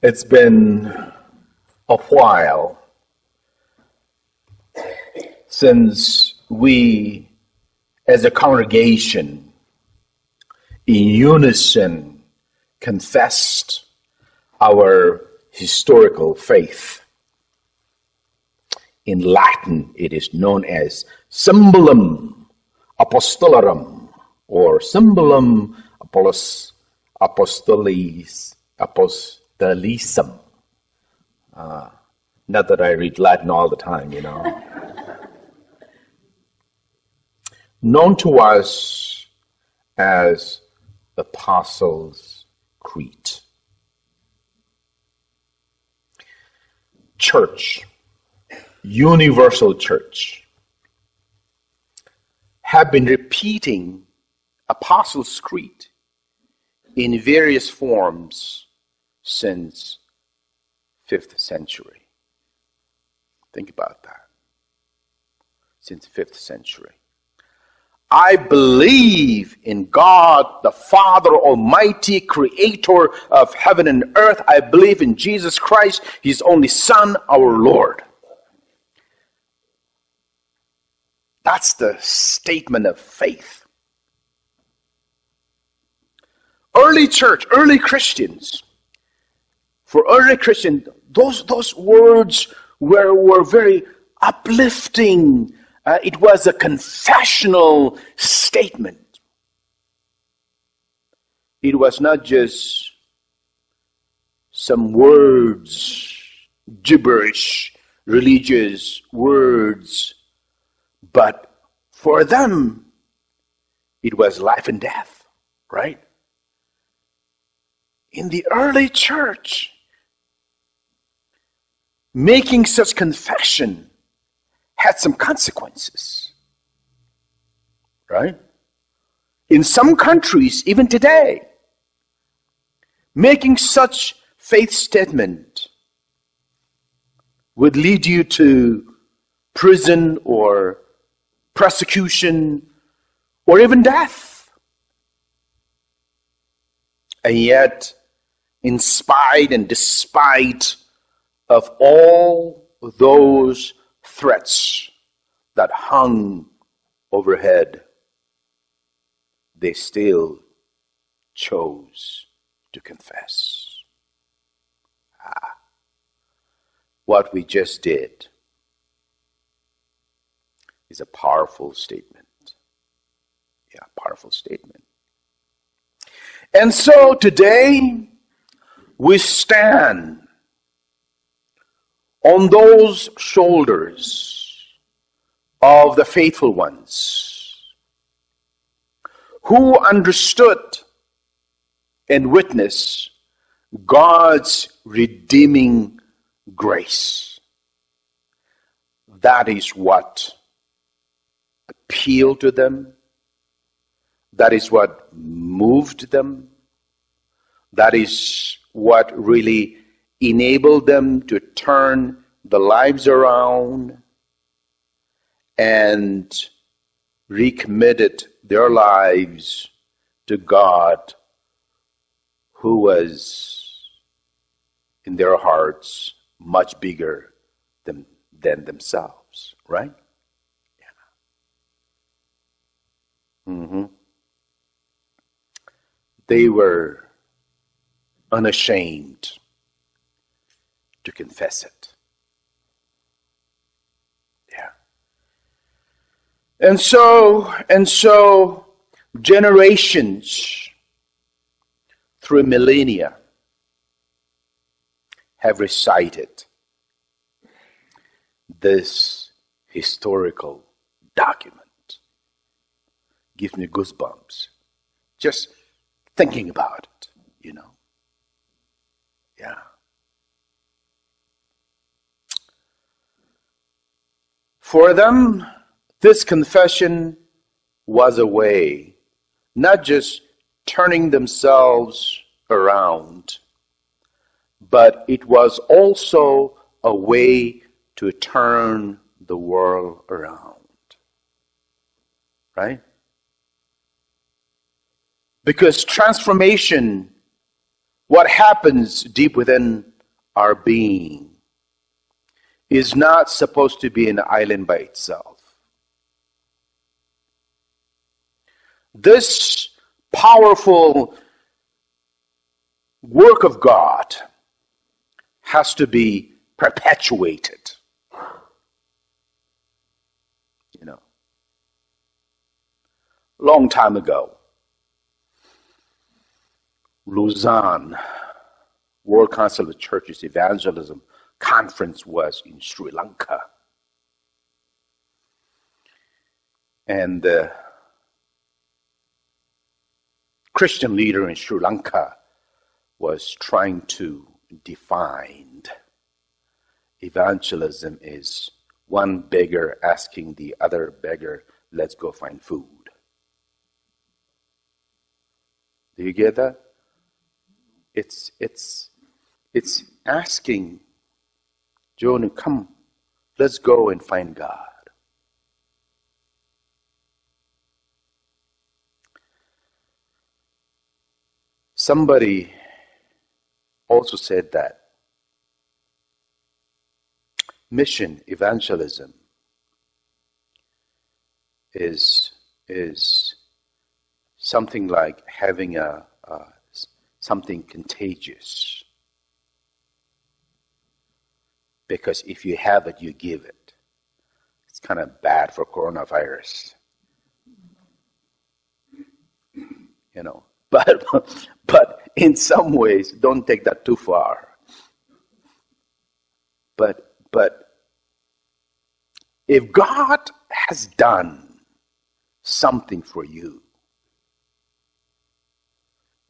It's been a while since we, as a congregation, in unison confessed our historical faith. In Latin, it is known as Symbolum Apostolorum or Symbolum Apostolis, Apostolis, Apostolisum. Uh, not that I read Latin all the time, you know. known to us as Apostles' Creed. Church, universal church, have been repeating Apostles' Creed in various forms since 5th century. Think about that. Since 5th century. I believe in God, the Father Almighty, creator of heaven and earth. I believe in Jesus Christ, his only Son, our Lord. That's the statement of faith. Early church, early Christians, for early Christians, those, those words were, were very uplifting uh, it was a confessional statement. It was not just some words, gibberish, religious words, but for them, it was life and death, right? In the early church, making such confession had some consequences. Right? In some countries, even today, making such faith statement would lead you to prison or prosecution or even death. And yet, in spite and despite of all those threats that hung overhead, they still chose to confess. Ah, what we just did is a powerful statement. Yeah, powerful statement. And so today we stand on those shoulders of the faithful ones who understood and witnessed God's redeeming grace. That is what appealed to them. That is what moved them. That is what really enabled them to turn the lives around and recommitted their lives to God, who was in their hearts much bigger than, than themselves, right? Yeah. Mm-hmm. They were unashamed to confess it. Yeah. And so, and so, generations through millennia have recited this historical document. Gives me goosebumps just thinking about it, you know. Yeah. For them, this confession was a way, not just turning themselves around, but it was also a way to turn the world around. Right? Because transformation what happens deep within our being is not supposed to be an island by itself. This powerful work of God has to be perpetuated. You know, long time ago, Lausanne World Council of Churches Evangelism Conference was in Sri Lanka. And the Christian leader in Sri Lanka was trying to define evangelism is one beggar asking the other beggar, let's go find food. Do you get that? It's, it's, it's asking Jonah, come, let's go and find God. Somebody also said that mission evangelism is is something like having a, a something contagious because if you have it you give it. It's kind of bad for coronavirus. You know but but in some ways don't take that too far. But but if god has done something for you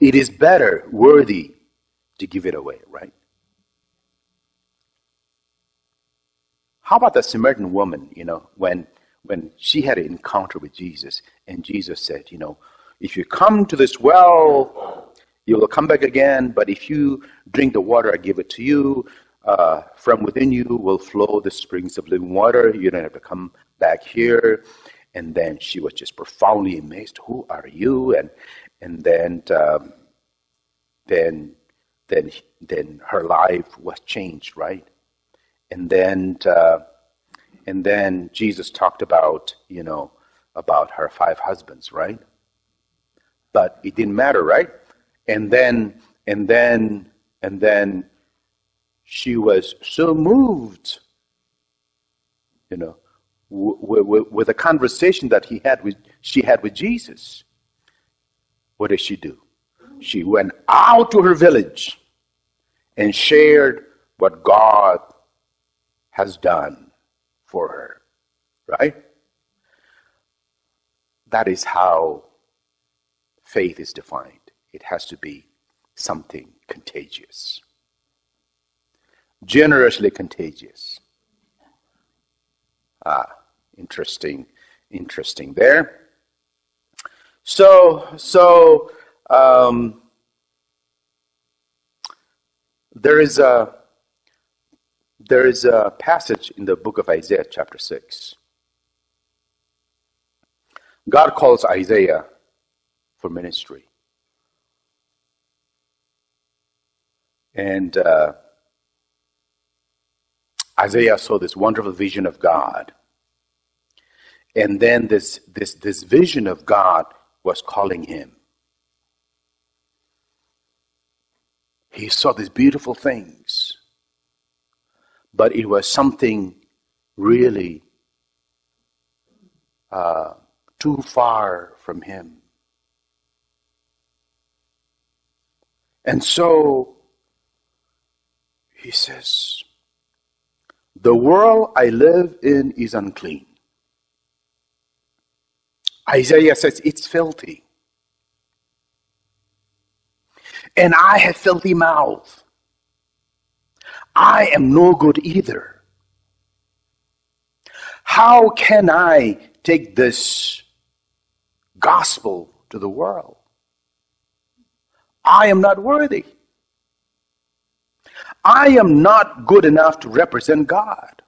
it is better worthy to give it away right how about the samaritan woman you know when when she had an encounter with jesus and jesus said you know if you come to this well, you will come back again. But if you drink the water I give it to you, uh, from within you will flow the springs of living water. You don't have to come back here. And then she was just profoundly amazed. Who are you? And and then um, then then then her life was changed, right? And then uh, and then Jesus talked about you know about her five husbands, right? but it didn't matter, right? And then, and then, and then she was so moved, you know, w- w- with a conversation that he had with, she had with Jesus. What did she do? She went out to her village and shared what God has done for her, right? That is how faith is defined. It has to be something contagious, generously contagious. Ah, interesting, interesting there. So, so um, there is a there is a passage in the book of Isaiah, chapter six. God calls Isaiah for ministry. And uh, Isaiah saw this wonderful vision of God. And then this, this, this vision of God was calling him. He saw these beautiful things, but it was something really uh, too far from him. And so he says, The world I live in is unclean. Isaiah says, It's filthy. And I have filthy mouth. I am no good either. How can I take this gospel to the world? I am not worthy. I am not good enough to represent God.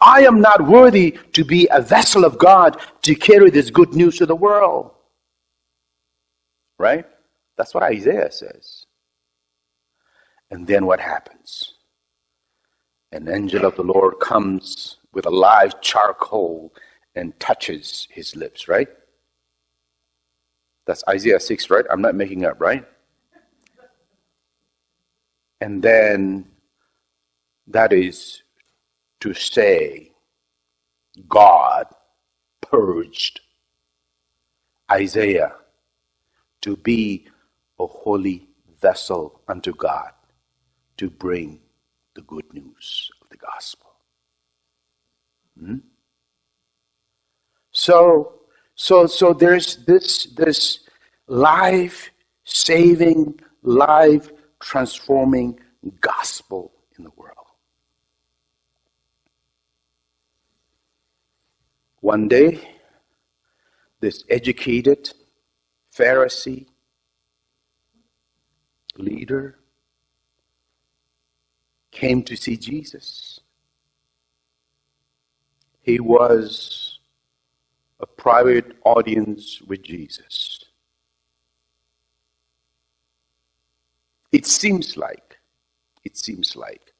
I am not worthy to be a vessel of God to carry this good news to the world. Right? That's what Isaiah says. And then what happens? An angel of the Lord comes with a live charcoal and touches his lips, right? That's Isaiah 6, right? I'm not making up, right? And then that is to say, God purged Isaiah to be a holy vessel unto God to bring the good news of the gospel. Hmm? So, so, so there's this, this life saving, life transforming gospel in the world. One day, this educated Pharisee leader came to see Jesus. He was a private audience with Jesus. It seems like, it seems like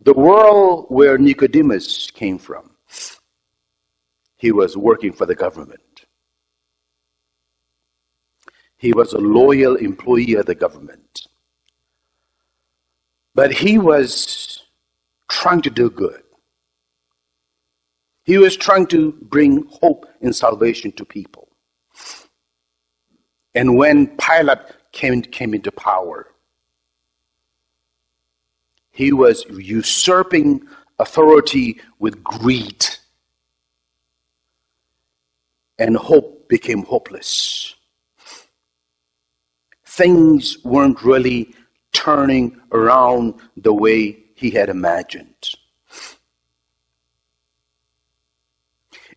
the world where Nicodemus came from, he was working for the government. He was a loyal employee of the government. But he was trying to do good. He was trying to bring hope and salvation to people. And when Pilate came, came into power, he was usurping authority with greed. And hope became hopeless. Things weren't really turning around the way he had imagined.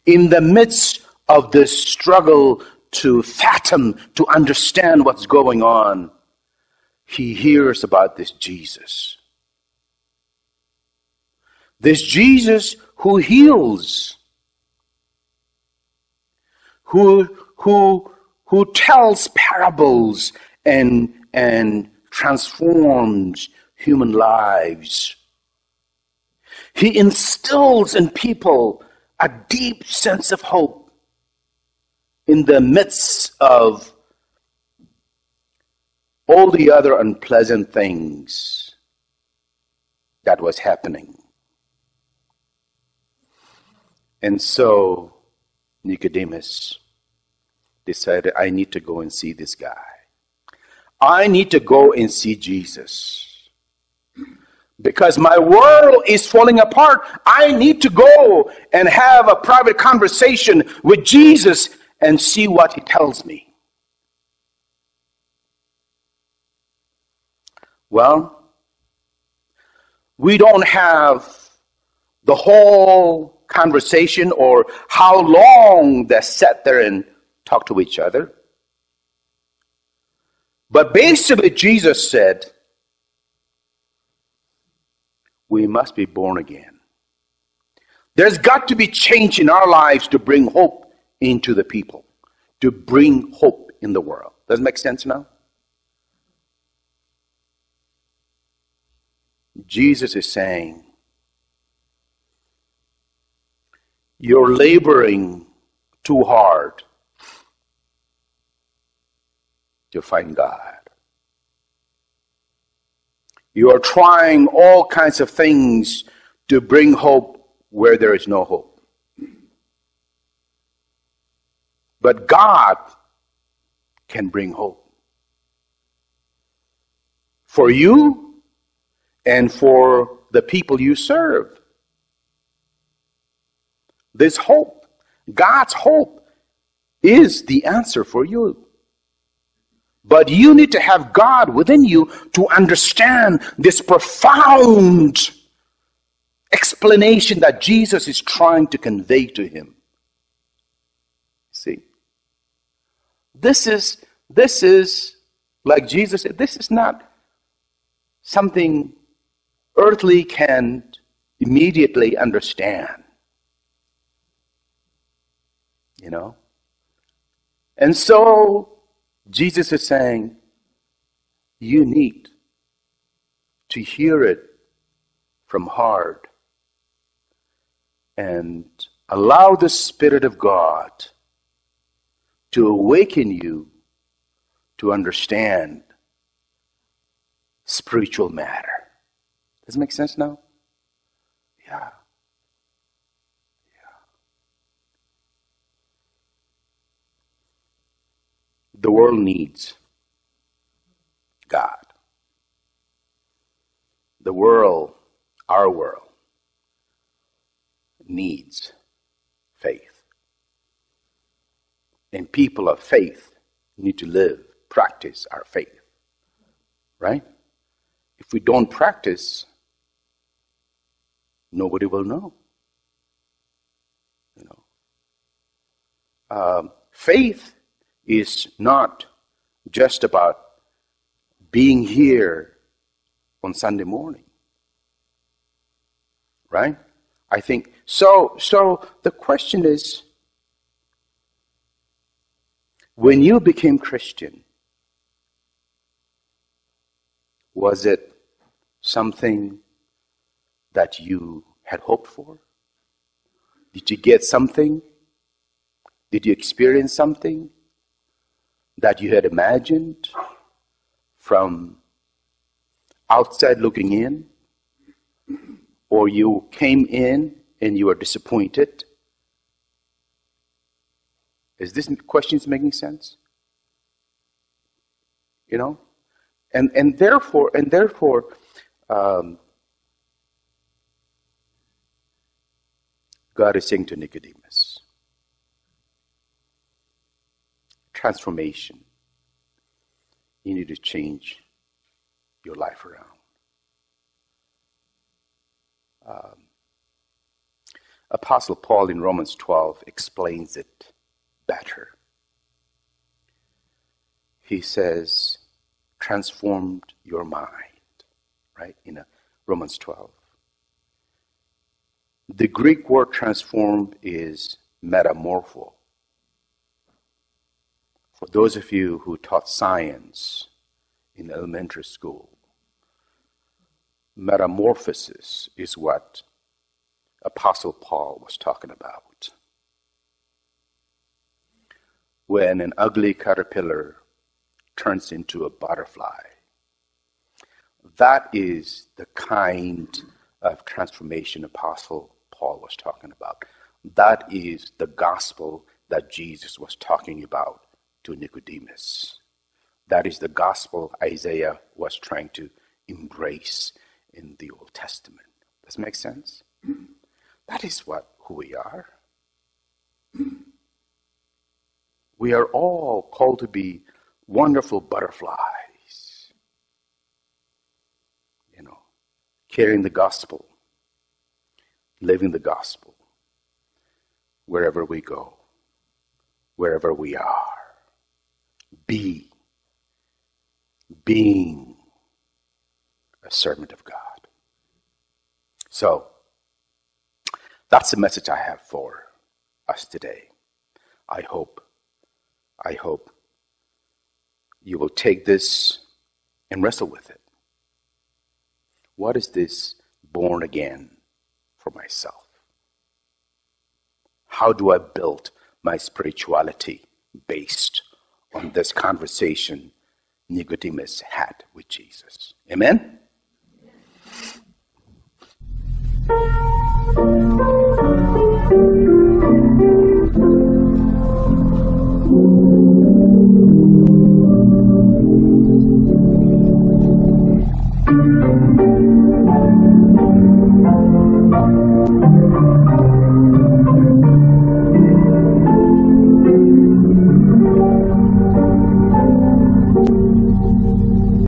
In the midst of this struggle to fathom, to understand what's going on, he hears about this Jesus. This Jesus who heals, who, who, who tells parables and, and transforms human lives. He instills in people a deep sense of hope in the midst of all the other unpleasant things that was happening. And so Nicodemus decided, I need to go and see this guy. I need to go and see Jesus. Because my world is falling apart. I need to go and have a private conversation with Jesus and see what he tells me. Well, we don't have the whole conversation or how long they sat there and talked to each other. But basically, Jesus said, we must be born again. There's got to be change in our lives to bring hope into the people, to bring hope in the world. Does it make sense now? Jesus is saying, You're laboring too hard to find God. You are trying all kinds of things to bring hope where there is no hope. But God can bring hope for you and for the people you serve. This hope, God's hope, is the answer for you. But you need to have God within you to understand this profound explanation that Jesus is trying to convey to him. See? This is this is like Jesus said, this is not something earthly can immediately understand. You know? And so Jesus is saying, you need to hear it from heart and allow the Spirit of God to awaken you to understand spiritual matter. Does it make sense now? Yeah. The world needs God. The world, our world, needs faith. And people of faith need to live, practice our faith. Right? If we don't practice, nobody will know. You know, um, faith is not just about being here on Sunday morning, right? I think so. So the question is, when you became Christian, was it something that you had hoped for? Did you get something? Did you experience something that you had imagined from outside looking in? Or you came in and you were disappointed? Is this questions making sense? You know? And and therefore and therefore um, God is saying to Nicodemus, transformation. You need to change your life around. Um, Apostle Paul in Romans 12 explains it better. He says, transformed your mind, right? In Romans 12. The Greek word transformed is metamorpho. For those of you who taught science in elementary school, metamorphosis is what Apostle Paul was talking about. When an ugly caterpillar turns into a butterfly, that is the kind of transformation Apostle Paul was talking about. That is the gospel that Jesus was talking about to Nicodemus. That is the gospel Isaiah was trying to embrace in the Old Testament. Does that make sense? That is what who we are. We are all called to be wonderful butterflies. You know, carrying the gospel living the gospel wherever we go, wherever we are. Be being a servant of God. So, that's the message I have for us today. I hope, I hope you will take this and wrestle with it. What is this born again? for myself? How do I build my spirituality based on this conversation Nicodemus had with Jesus? Amen?